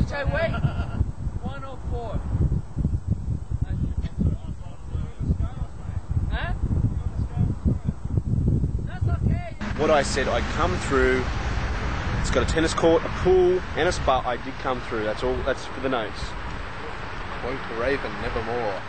much I weigh? 104. What I said, I come through. It's got a tennis court, a pool, and a spa. I did come through. That's all. That's for the notes. Quote the Raven, nevermore.